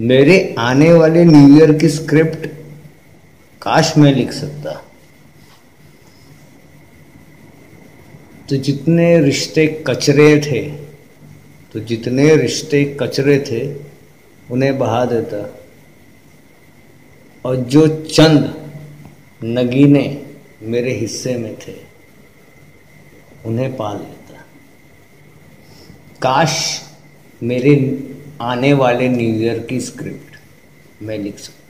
मेरे आने वाले न्यू ईयर की स्क्रिप्ट काश मैं लिख सकता। तो जितने रिश्ते कचरे थे तो जितने रिश्ते कचरे थे, उन्हें बहा देता। और जो चंद नगीने मेरे हिस्से में थे, उन्हें पाल लेता काश मेरे आने वाले न्यू ईयर की स्क्रिप्ट मैं लिख सकता